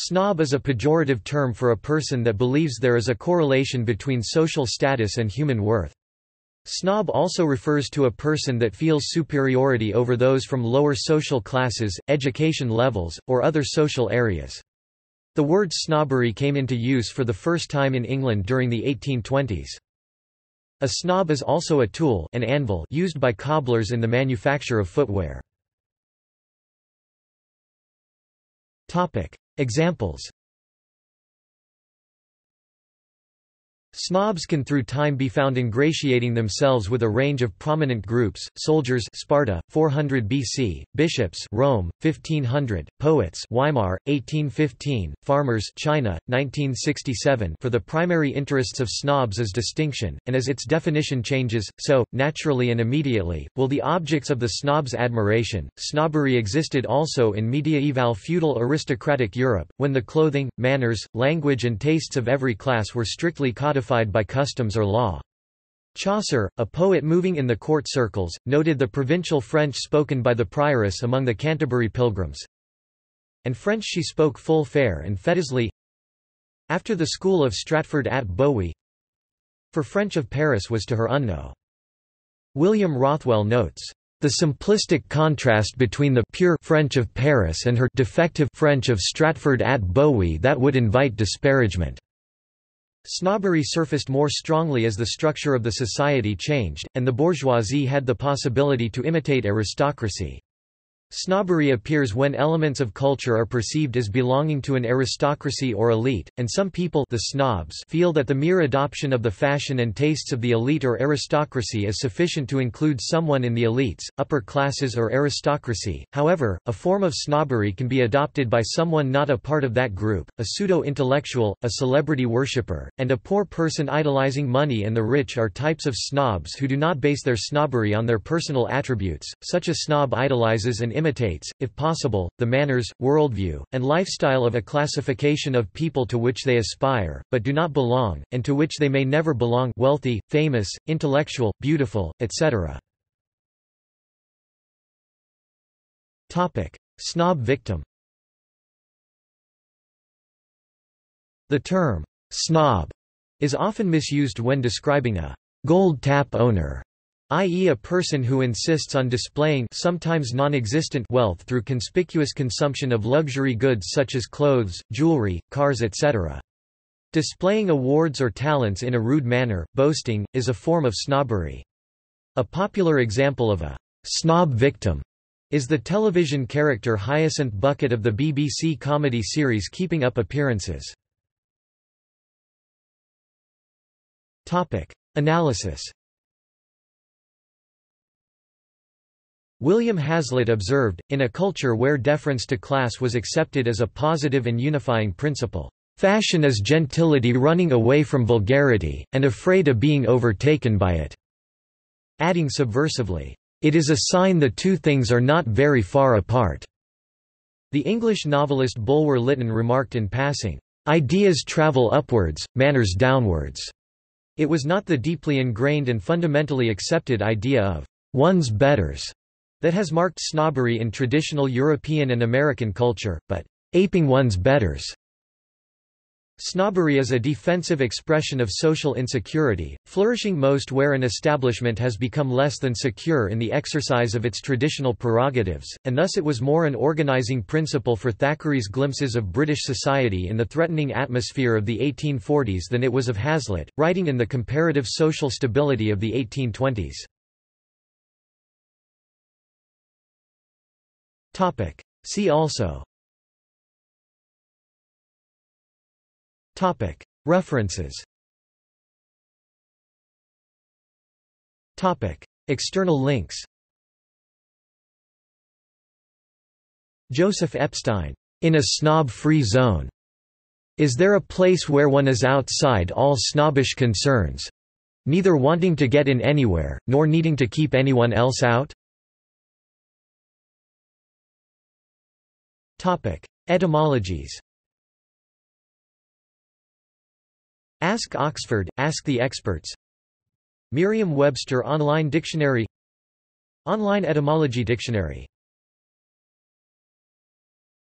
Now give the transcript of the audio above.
Snob is a pejorative term for a person that believes there is a correlation between social status and human worth. Snob also refers to a person that feels superiority over those from lower social classes, education levels, or other social areas. The word snobbery came into use for the first time in England during the 1820s. A snob is also a tool an anvil used by cobblers in the manufacture of footwear. Examples Snobs can through time be found ingratiating themselves with a range of prominent groups, soldiers Sparta, 400 BC, bishops Rome, 1500, poets Weimar, 1815, farmers China, 1967 for the primary interests of snobs is distinction, and as its definition changes, so, naturally and immediately, will the objects of the snob's admiration. Snobbery existed also in mediaeval feudal aristocratic Europe, when the clothing, manners, language and tastes of every class were strictly codified by customs or law. Chaucer, a poet moving in the court circles, noted the provincial French spoken by the prioress among the Canterbury pilgrims. And French she spoke full fair and fedisly after the school of Stratford at Bowe, for French of Paris was to her unknown. William Rothwell notes, "...the simplistic contrast between the pure French of Paris and her defective French of Stratford at Bowe that would invite disparagement." Snobbery surfaced more strongly as the structure of the society changed, and the bourgeoisie had the possibility to imitate aristocracy. Snobbery appears when elements of culture are perceived as belonging to an aristocracy or elite, and some people the snobs feel that the mere adoption of the fashion and tastes of the elite or aristocracy is sufficient to include someone in the elites, upper classes or aristocracy. However, a form of snobbery can be adopted by someone not a part of that group, a pseudo-intellectual, a celebrity worshipper, and a poor person idolizing money and the rich are types of snobs who do not base their snobbery on their personal attributes. Such a snob idolizes and imitates, if possible, the manners, worldview, and lifestyle of a classification of people to which they aspire, but do not belong, and to which they may never belong wealthy, famous, intellectual, beautiful, etc. Snob victim. The term, snob, is often misused when describing a gold tap owner i.e. a person who insists on displaying sometimes non-existent wealth through conspicuous consumption of luxury goods such as clothes, jewelry, cars etc. Displaying awards or talents in a rude manner, boasting, is a form of snobbery. A popular example of a snob victim is the television character Hyacinth Bucket of the BBC comedy series Keeping Up Appearances. Analysis William Hazlitt observed, in a culture where deference to class was accepted as a positive and unifying principle, "...fashion is gentility running away from vulgarity, and afraid of being overtaken by it." Adding subversively, "...it is a sign the two things are not very far apart." The English novelist Bulwer Lytton remarked in passing, "...ideas travel upwards, manners downwards." It was not the deeply ingrained and fundamentally accepted idea of one's betters that has marked snobbery in traditional European and American culture, but aping one's betters. Snobbery is a defensive expression of social insecurity, flourishing most where an establishment has become less than secure in the exercise of its traditional prerogatives, and thus it was more an organizing principle for Thackeray's glimpses of British society in the threatening atmosphere of the 1840s than it was of Hazlitt, writing in the comparative social stability of the 1820s. See also References External links Joseph Epstein, In a Snob-Free Zone. Is there a place where one is outside all snobbish concerns? Neither wanting to get in anywhere, nor needing to keep anyone else out? Topic: Etymologies. Ask Oxford, ask the experts. Merriam-Webster Online Dictionary Online Etymology Dictionary